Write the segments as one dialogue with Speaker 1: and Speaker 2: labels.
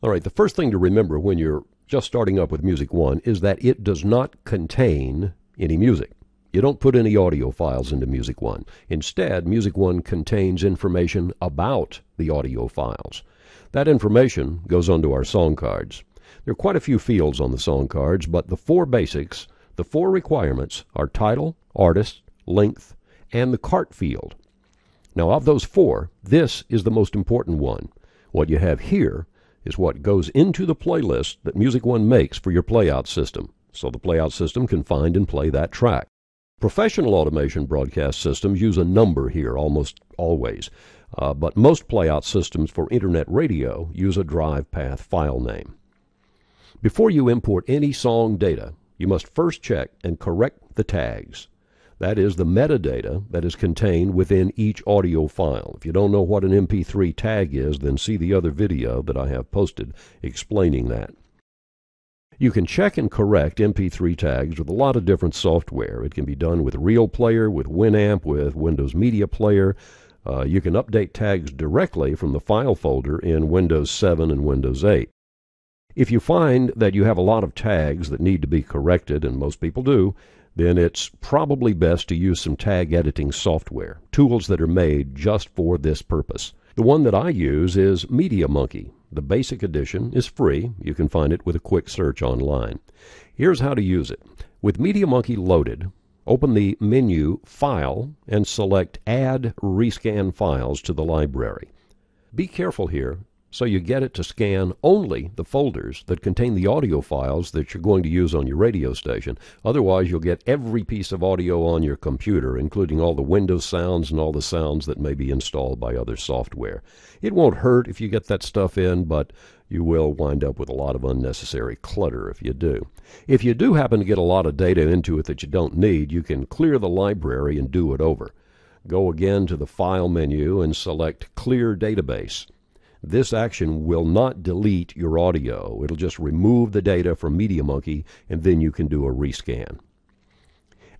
Speaker 1: All right, the first thing to remember when you're just starting up with Music One is that it does not contain any music. You don't put any audio files into Music One. Instead, Music One contains information about the audio files. That information goes onto our song cards. There are quite a few fields on the song cards, but the four basics, the four requirements are title, artist, length, and the cart field. Now, of those four, this is the most important one. What you have here is what goes into the playlist that Music One makes for your playout system, so the playout system can find and play that track. Professional automation broadcast systems use a number here almost always, uh, but most playout systems for Internet radio use a drive path file name. Before you import any song data, you must first check and correct the tags. That is the metadata that is contained within each audio file. If you don't know what an MP3 tag is, then see the other video that I have posted explaining that. You can check and correct MP3 tags with a lot of different software. It can be done with Real Player, with Winamp, with Windows Media Player. Uh, you can update tags directly from the file folder in Windows 7 and Windows 8. If you find that you have a lot of tags that need to be corrected, and most people do, then it's probably best to use some tag editing software, tools that are made just for this purpose. The one that I use is MediaMonkey. The basic edition is free. You can find it with a quick search online. Here's how to use it. With MediaMonkey loaded, open the menu File and select Add Rescan Files to the library. Be careful here so you get it to scan only the folders that contain the audio files that you're going to use on your radio station. Otherwise, you'll get every piece of audio on your computer, including all the Windows sounds and all the sounds that may be installed by other software. It won't hurt if you get that stuff in, but you will wind up with a lot of unnecessary clutter if you do. If you do happen to get a lot of data into it that you don't need, you can clear the library and do it over. Go again to the File menu and select Clear Database. This action will not delete your audio. It'll just remove the data from MediaMonkey, and then you can do a rescan.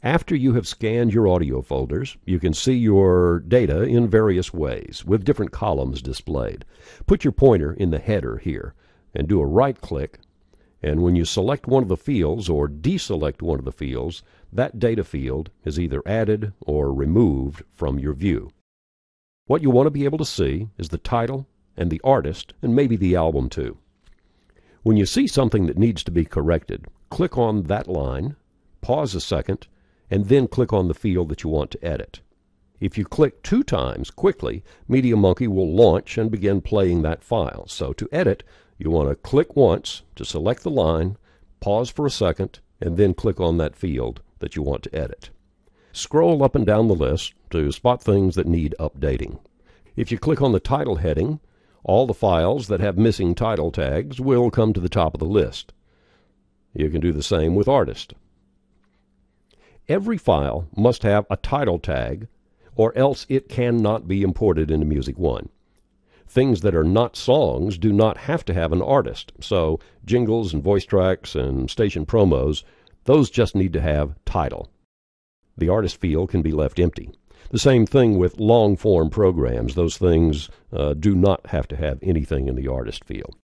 Speaker 1: After you have scanned your audio folders, you can see your data in various ways, with different columns displayed. Put your pointer in the header here, and do a right click, and when you select one of the fields or deselect one of the fields, that data field is either added or removed from your view. What you want to be able to see is the title and the artist, and maybe the album too. When you see something that needs to be corrected, click on that line, pause a second, and then click on the field that you want to edit. If you click two times quickly, MediaMonkey will launch and begin playing that file. So to edit, you want to click once to select the line, pause for a second, and then click on that field that you want to edit. Scroll up and down the list to spot things that need updating. If you click on the title heading, all the files that have missing title tags will come to the top of the list. You can do the same with artist. Every file must have a title tag or else it cannot be imported into Music One. Things that are not songs do not have to have an artist. So jingles and voice tracks and station promos, those just need to have title. The artist field can be left empty. The same thing with long form programs. Those things uh, do not have to have anything in the artist field.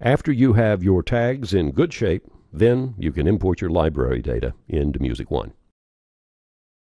Speaker 1: After you have your tags in good shape, then you can import your library data into Music One.